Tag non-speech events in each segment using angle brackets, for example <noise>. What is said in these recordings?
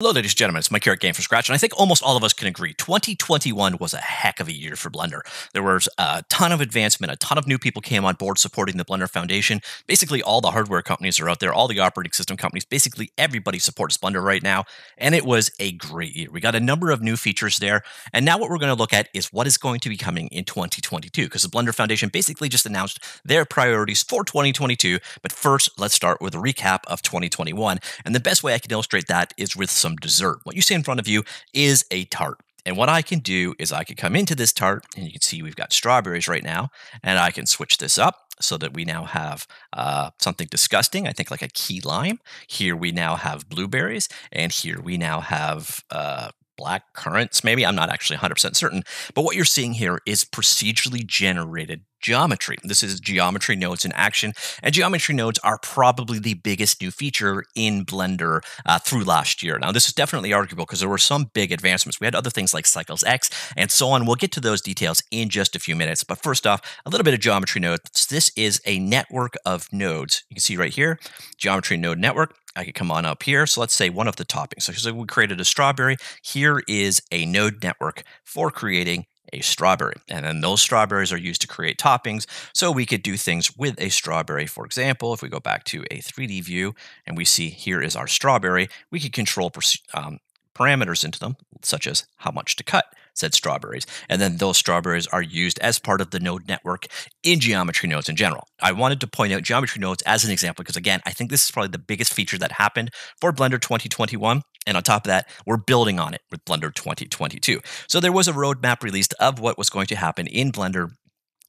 Hello, ladies and gentlemen. It's Mike here at Game from Scratch, and I think almost all of us can agree 2021 was a heck of a year for Blender. There was a ton of advancement, a ton of new people came on board supporting the Blender Foundation. Basically, all the hardware companies are out there, all the operating system companies, basically everybody supports Blender right now, and it was a great year. We got a number of new features there, and now what we're going to look at is what is going to be coming in 2022, because the Blender Foundation basically just announced their priorities for 2022. But first, let's start with a recap of 2021, and the best way I can illustrate that is with some some dessert. What you see in front of you is a tart. And what I can do is I can come into this tart, and you can see we've got strawberries right now, and I can switch this up so that we now have uh, something disgusting, I think like a key lime. Here we now have blueberries, and here we now have uh, black currants, maybe. I'm not actually 100% certain. But what you're seeing here is procedurally generated geometry. This is geometry nodes in action, and geometry nodes are probably the biggest new feature in Blender uh, through last year. Now, this is definitely arguable because there were some big advancements. We had other things like Cycles X and so on. We'll get to those details in just a few minutes. But first off, a little bit of geometry nodes. This is a network of nodes. You can see right here, geometry node network. I could come on up here. So let's say one of the toppings. So we created a strawberry. Here is a node network for creating a strawberry. And then those strawberries are used to create toppings. So we could do things with a strawberry. For example, if we go back to a 3D view and we see here is our strawberry, we could control um, parameters into them, such as how much to cut said strawberries. And then those strawberries are used as part of the node network in geometry nodes in general. I wanted to point out geometry nodes as an example because, again, I think this is probably the biggest feature that happened for Blender 2021. And on top of that, we're building on it with Blender 2022. So there was a roadmap released of what was going to happen in Blender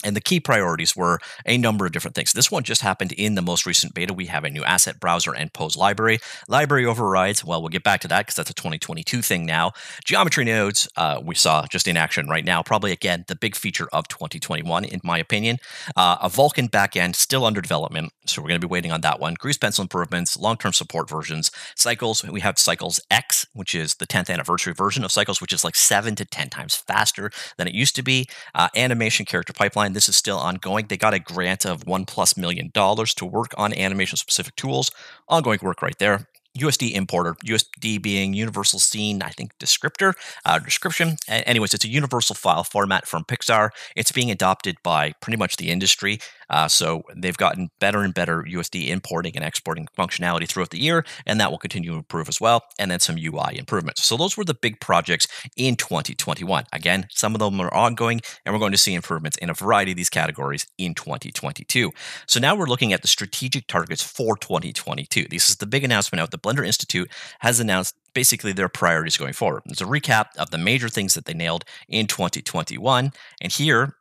and the key priorities were a number of different things. This one just happened in the most recent beta. We have a new asset browser and pose library. Library overrides, well, we'll get back to that because that's a 2022 thing now. Geometry nodes, uh, we saw just in action right now. Probably, again, the big feature of 2021, in my opinion. Uh, a Vulkan backend still under development, so we're going to be waiting on that one. Grease pencil improvements, long term support versions. Cycles, we have Cycles X, which is the 10th anniversary version of Cycles, which is like 7 to 10 times faster than it used to be. Uh, animation character pipeline this is still ongoing. They got a grant of one plus million dollars to work on animation specific tools. Ongoing work right there. USD importer, USD being universal scene, I think descriptor, uh, description. anyways, it's a universal file format from Pixar. It's being adopted by pretty much the industry. Uh, so they've gotten better and better USD importing and exporting functionality throughout the year, and that will continue to improve as well. And then some UI improvements. So those were the big projects in 2021. Again, some of them are ongoing, and we're going to see improvements in a variety of these categories in 2022. So now we're looking at the strategic targets for 2022. This is the big announcement out. The Blender Institute has announced basically their priorities going forward. It's a recap of the major things that they nailed in 2021. And here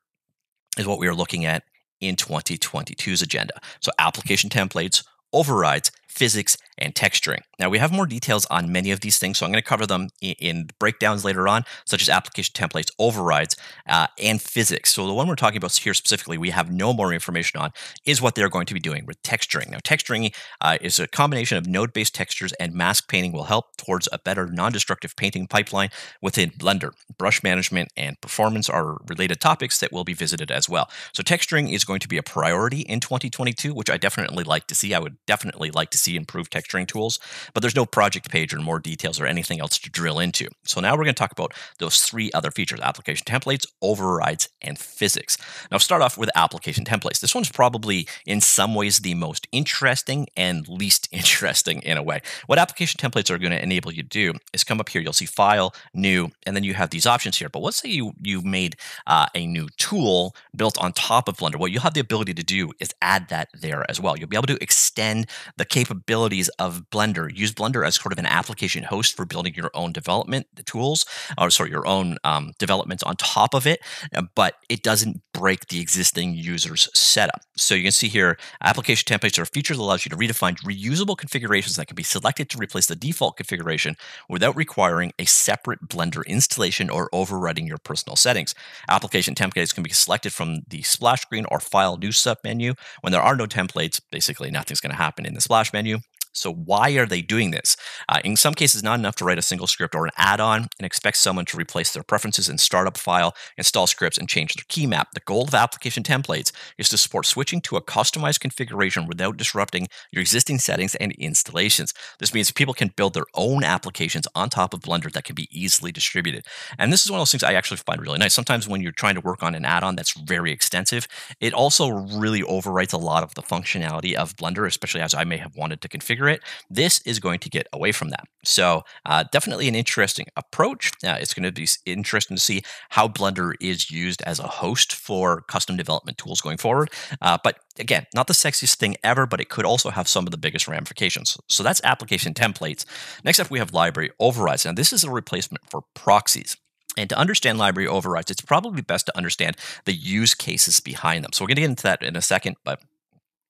is what we are looking at in 2022's agenda. So, application templates, overrides, physics, and texturing. Now, we have more details on many of these things, so I'm going to cover them in, breakdowns later on, such as application templates, overrides, uh, and physics. So, the one we're talking about here specifically, we have no more information on, is what they're going to be doing with texturing. Now, texturing uh, is a combination of node based textures and mask painting will help towards a better non destructive painting pipeline within Blender. Brush management and performance are related topics that will be visited as well. So, texturing is going to be a priority in 2022, which I definitely like to see. I would definitely like to see improved texturing tools but there's no project page or more details or anything else to drill into. So now we're going to talk about those three other features, application templates, overrides, and physics. Now start off with application templates. This one's probably in some ways the most interesting and least <laughs> interesting in a way. What application templates are going to enable you to do is come up here, you'll see file, new, and then you have these options here. But let's say you, you made uh, a new tool built on top of Blender. What you'll have the ability to do is add that there as well. You'll be able to extend the capabilities of Blender use Blender as sort of an application host for building your own development tools, or sorry, your own um, developments on top of it, uh, but it doesn't break the existing user's setup. So you can see here, application templates are features that allows you to redefine reusable configurations that can be selected to replace the default configuration without requiring a separate Blender installation or overriding your personal settings. Application templates can be selected from the splash screen or file new sub menu. When there are no templates, basically nothing's going to happen in the splash menu. So, why are they doing this? Uh, in some cases, not enough to write a single script or an add on and expect someone to replace their preferences in startup file, install scripts, and change their key map. The goal of application templates is to support switching to a customized configuration without disrupting your existing settings and installations. This means people can build their own applications on top of Blender that can be easily distributed. And this is one of those things I actually find really nice. Sometimes when you're trying to work on an add on that's very extensive, it also really overwrites a lot of the functionality of Blender, especially as I may have wanted to configure it. This is going to get away from that. So, uh, definitely an interesting approach. Uh, it's going to be interesting to see how Blender is used as a host for custom development tools going forward. Uh, but again, not the sexiest thing ever, but it could also have some of the biggest ramifications. So that's application templates. Next up, we have library overrides. Now, this is a replacement for proxies. And to understand library overrides, it's probably best to understand the use cases behind them. So we're going to get into that in a second, but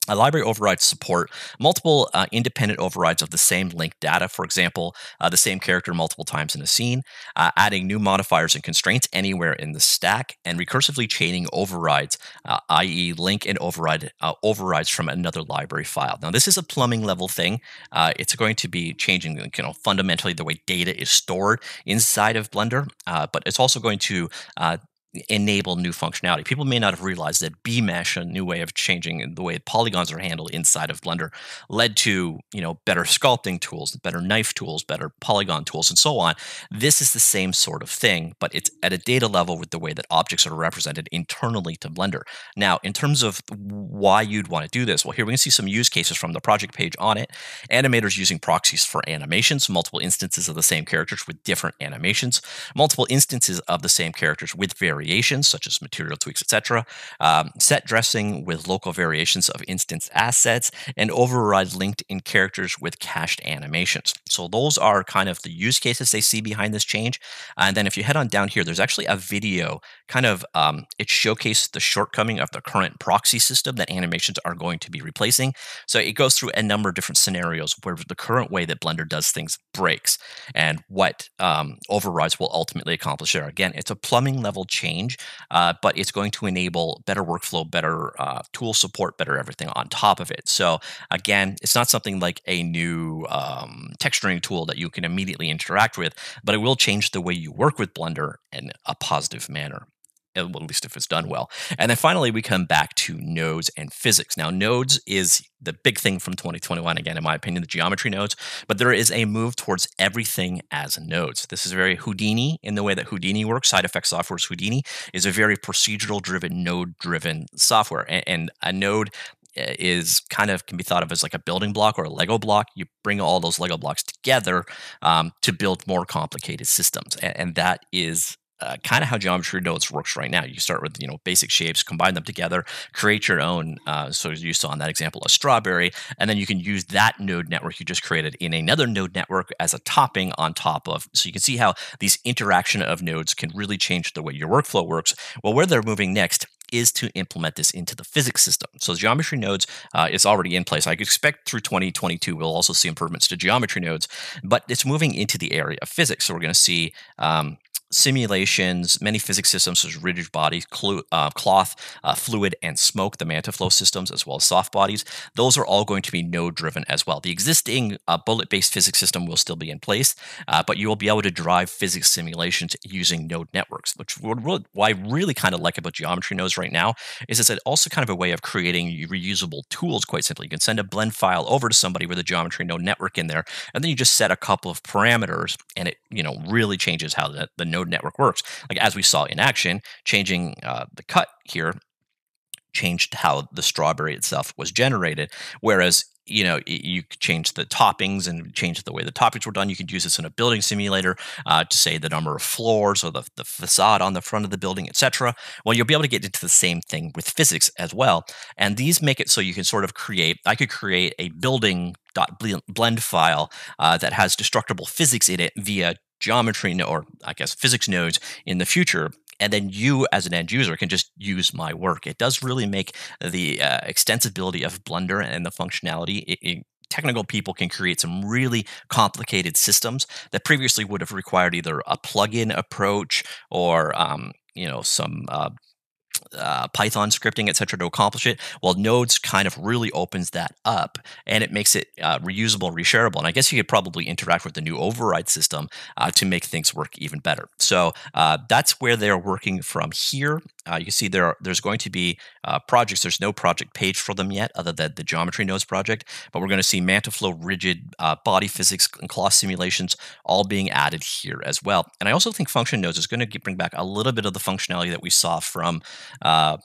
a library overrides support multiple uh, independent overrides of the same linked data. For example, uh, the same character multiple times in a scene, uh, adding new modifiers and constraints anywhere in the stack, and recursively chaining overrides, uh, i.e., link and override uh, overrides from another library file. Now, this is a plumbing level thing. Uh, it's going to be changing, you know, fundamentally the way data is stored inside of Blender, but it's also going to enable new functionality. People may not have realized that BMesh, a new way of changing the way polygons are handled inside of Blender, led to you know better sculpting tools, better knife tools, better polygon tools, and so on. This is the same sort of thing, but it's at a data level with the way that objects are represented internally to Blender. Now, in terms of why you'd want to do this, well, here we can see some use cases from the project page on it. Animators using proxies for animations, multiple instances of the same characters with different animations, multiple instances of the same characters with various variations, such as material tweaks, etc., um, set dressing with local variations of instance assets, and override linked in characters with cached animations. So those are kind of the use cases they see behind this change. And then if you head on down here, there's actually a video kind of um, it showcases the shortcoming of the current proxy system that animations are going to be replacing. So it goes through a number of different scenarios where the current way that Blender does things breaks and what um, overrides will ultimately accomplish there. Again, it's a plumbing level change, uh, but it's going to enable better workflow, better uh, tool support, better everything on top of it. So again, it's not something like a new um, texturing tool that you can immediately interact with, but it will change the way you work with Blender in a positive manner at least if it's done well. And then finally, we come back to nodes and physics. Now, nodes is the big thing from 2021, again, in my opinion, the geometry nodes, but there is a move towards everything as nodes. This is very Houdini in the way that Houdini works. Side Effect Software's Houdini is a very procedural driven, node driven software. And, a node eh, is kind of can be thought of as like a building block or a Lego block. You bring all those Lego blocks together um, to build more complicated systems, and, and that is uh, kind of how geometry nodes works right now. You start with you know basic shapes, combine them together, create your own. Uh, so you saw in that example a strawberry, and then you can use that node network you just created in another node network as a topping on top of. So you can see how these interaction of nodes can really change the way your workflow works. Well, where they're moving next is to implement this into the physics system. So geometry nodes uh, is already in place. I expect through 2022 we'll also see improvements to geometry nodes, but it's moving into the area of physics. So we're going to see um, simulations, many physics systems such as rigid bodies, uh, cloth, uh, fluid, and smoke, the MantaFlow systems, as well as soft bodies, those are all going to be node driven as well. The existing uh, bullet based physics system will still be in place, uh, but you will be able to drive physics simulations using node networks, which what I really kind of like about geometry nodes right now is it's also kind of a way of creating reusable tools, quite simply. You can send a blend file over to somebody with a geometry node network in there, and then you just set a couple of parameters, and it you know really changes how the, the node node network works. Like as we saw in action, changing uh, the cut here changed how the strawberry itself was generated. Whereas you know you change the toppings and change the way the toppings were done you could use this in a building simulator uh, to say the number of floors or the, the facade on the front of the building etc well you'll be able to get into the same thing with physics as well and these make it so you can sort of create i could create a building blend file uh, that has destructible physics in it via geometry or I guess physics nodes in the future. And then you, as an end user, can just use my work. It does really make the uh, extensibility of Blender and the functionality. It, it, technical people can create some really complicated systems that previously would have required either a plug-in approach or um, you know some uh, uh, Python scripting, etc., to accomplish it. Well, Nodes kind of really opens that up and it makes it uh, reusable, reshareable. And I guess you could probably interact with the new override system uh, to make things work even better. So uh, that's where they're working from here. Uh, you can see there are, there's going to be uh, projects. There's no project page for them yet, other than the Geometry Nodes project. But we're going to see MantaFlow rigid body physics and cloth simulations all being added here as well. And I also think Function Nodes is going to bring back a little bit of the functionality that we saw from uh,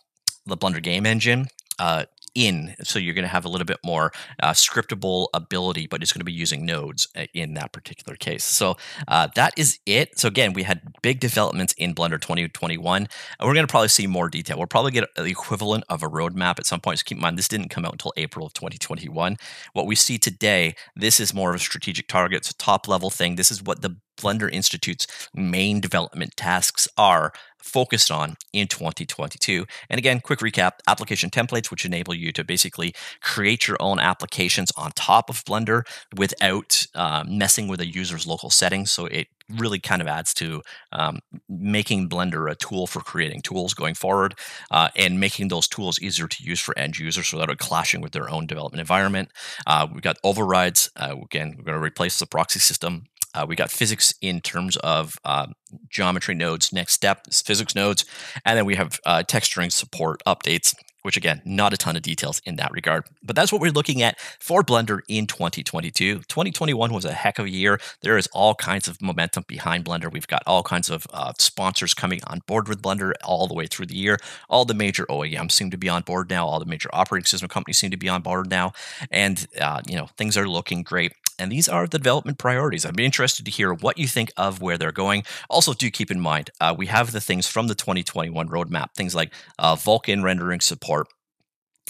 the Blender game engine uh, in. So you're going to have a little bit more uh, scriptable ability, but it's going to be using nodes uh, in that particular case. So uh, that is it. So again, we had big developments in Blender 2021, and we're going to probably see more detail. We'll probably get the equivalent of a roadmap at some point. So keep in mind, this didn't come out until April of 2021. What we see today, this is more of a strategic target. It's a top level thing. This is what the Blender Institute's main development tasks are focused on in 2022. And again, quick recap application templates, which enable you to basically create your own applications on top of Blender without uh, messing with a user's local settings. So it really kind of adds to um, making Blender a tool for creating tools going forward uh, and making those tools easier to use for end users without it clashing with their own development environment. Uh, we've got overrides. Uh, again, we're going to replace the proxy system uh, we got physics in terms of uh, geometry nodes. Next step is physics nodes. And then we have uh, texturing support updates, which again, not a ton of details in that regard. But that's what we're looking at for Blender in 2022. 2021 was a heck of a year. There is all kinds of momentum behind Blender. We've got all kinds of uh, sponsors coming on board with Blender all the way through the year. All the major OEMs seem to be on board now. All the major operating system companies seem to be on board now. And, uh, you know, things are looking great. And these are the development priorities. I'd be interested to hear what you think of where they're going. Also, do keep in mind, uh, we have the things from the 2021 roadmap, things like uh, Vulkan rendering support,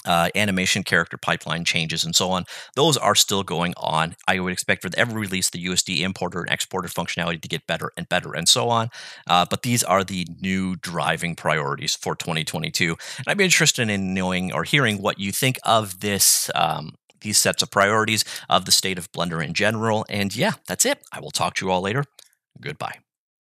uh, animation character pipeline changes and so on. Those are still going on. I would expect for every release, the USD importer and exporter functionality to get better and better and so on. Uh, but these are the new driving priorities for 2022. And I'd be interested in knowing or hearing what you think of this um, these sets of priorities of the state of Blender in general. And yeah, that's it. I will talk to you all later. Goodbye.